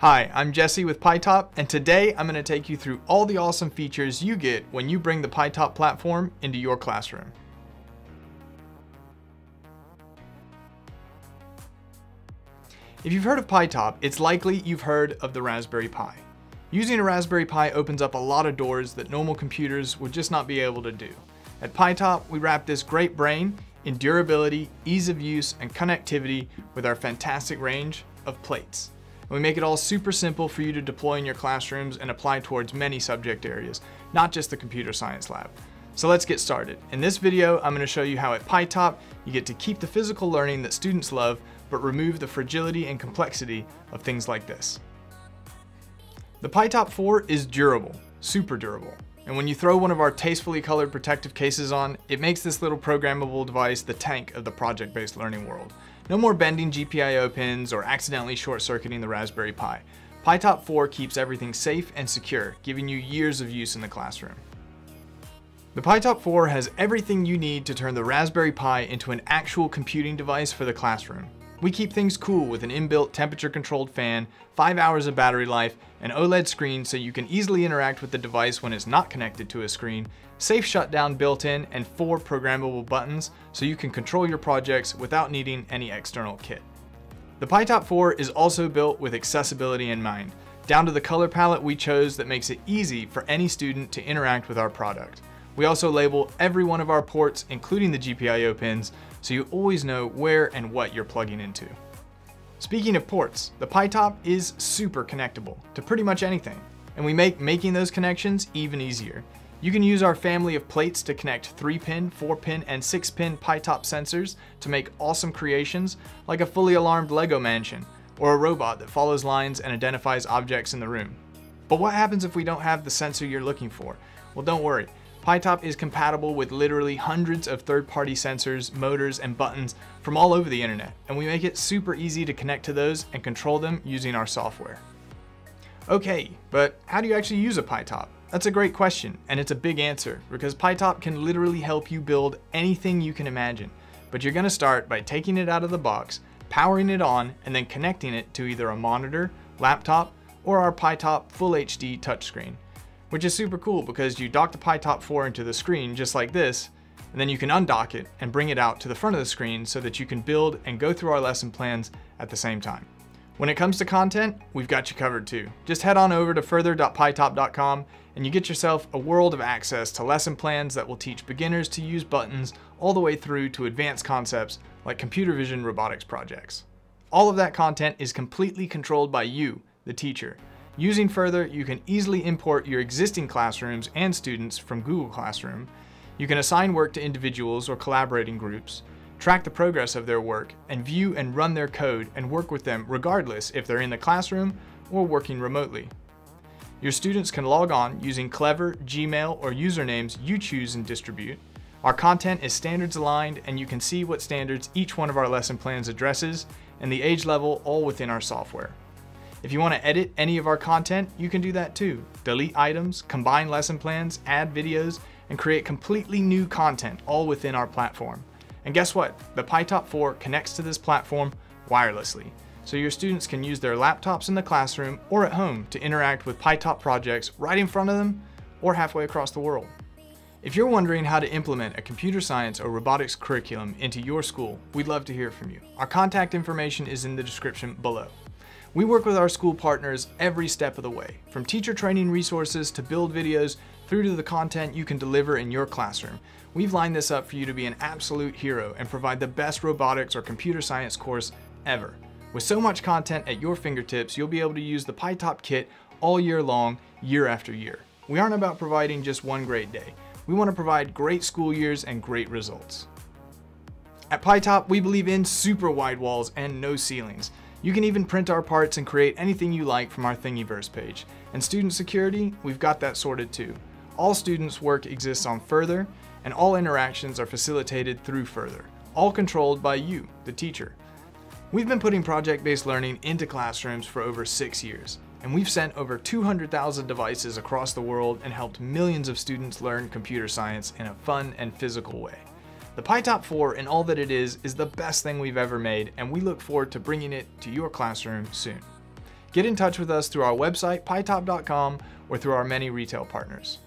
Hi, I'm Jesse with pi-top, and today I'm going to take you through all the awesome features you get when you bring the pi-top platform into your classroom. If you've heard of pi-top, it's likely you've heard of the Raspberry Pi. Using a Raspberry Pi opens up a lot of doors that normal computers would just not be able to do. At pi-top, we wrap this great brain in durability, ease of use, and connectivity with our fantastic range of plates. And we make it all super simple for you to deploy in your classrooms and apply towards many subject areas, not just the computer science lab. So let's get started. In this video, I'm going to show you how at pi-top you get to keep the physical learning that students love, but remove the fragility and complexity of things like this. The pi-top 4 is durable, super durable. And when you throw one of our tastefully colored protective cases on, it makes this little programmable device the tank of the project-based learning world. No more bending GPIO pins or accidentally short-circuiting the Raspberry Pi. pi-top 4 keeps everything safe and secure, giving you years of use in the classroom. The pi-top 4 has everything you need to turn the Raspberry Pi into an actual computing device for the classroom. We keep things cool with an inbuilt temperature controlled fan, 5 hours of battery life, an OLED screen so you can easily interact with the device when it's not connected to a screen, safe shutdown built in, and 4 programmable buttons so you can control your projects without needing any external kit. The pi-top 4 is also built with accessibility in mind, down to the color palette we chose that makes it easy for any student to interact with our product. We also label every one of our ports, including the GPIO pins, so you always know where and what you're plugging into. Speaking of ports, the pi-top is super connectable to pretty much anything, and we make making those connections even easier. You can use our family of plates to connect 3-pin, 4-pin, and 6-pin pi-top sensors to make awesome creations like a fully alarmed Lego mansion, or a robot that follows lines and identifies objects in the room. But what happens if we don't have the sensor you're looking for? Well, don't worry. PyTop is compatible with literally hundreds of third-party sensors, motors, and buttons from all over the internet, and we make it super easy to connect to those and control them using our software. Okay, but how do you actually use a pi-top? That's a great question, and it's a big answer, because pi-top can literally help you build anything you can imagine. But you're gonna start by taking it out of the box, powering it on, and then connecting it to either a monitor, laptop, or our pi-top Full HD touchscreen which is super cool because you dock the pi-top 4 into the screen just like this, and then you can undock it and bring it out to the front of the screen so that you can build and go through our lesson plans at the same time. When it comes to content, we've got you covered too. Just head on over to further.pi-top.com and you get yourself a world of access to lesson plans that will teach beginners to use buttons all the way through to advanced concepts like computer vision robotics projects. All of that content is completely controlled by you, the teacher, Using Further, you can easily import your existing classrooms and students from Google Classroom. You can assign work to individuals or collaborating groups, track the progress of their work, and view and run their code and work with them regardless if they're in the classroom or working remotely. Your students can log on using Clever, Gmail, or usernames you choose and distribute. Our content is standards aligned and you can see what standards each one of our lesson plans addresses and the age level all within our software. If you want to edit any of our content, you can do that too. Delete items, combine lesson plans, add videos, and create completely new content all within our platform. And guess what? The pi-top 4 connects to this platform wirelessly, so your students can use their laptops in the classroom or at home to interact with pi-top projects right in front of them or halfway across the world. If you're wondering how to implement a computer science or robotics curriculum into your school, we'd love to hear from you. Our contact information is in the description below. We work with our school partners every step of the way, from teacher training resources to build videos through to the content you can deliver in your classroom. We've lined this up for you to be an absolute hero and provide the best robotics or computer science course ever. With so much content at your fingertips, you'll be able to use the pi-top kit all year long, year after year. We aren't about providing just one great day. We want to provide great school years and great results. At pi-top, we believe in super wide walls and no ceilings. You can even print our parts and create anything you like from our Thingiverse page. And student security, we've got that sorted too. All students' work exists on Further, and all interactions are facilitated through Further, all controlled by you, the teacher. We've been putting project-based learning into classrooms for over six years, and we've sent over 200,000 devices across the world and helped millions of students learn computer science in a fun and physical way. The pi-top 4 and all that it is is the best thing we've ever made and we look forward to bringing it to your classroom soon. Get in touch with us through our website, pi-top.com, or through our many retail partners.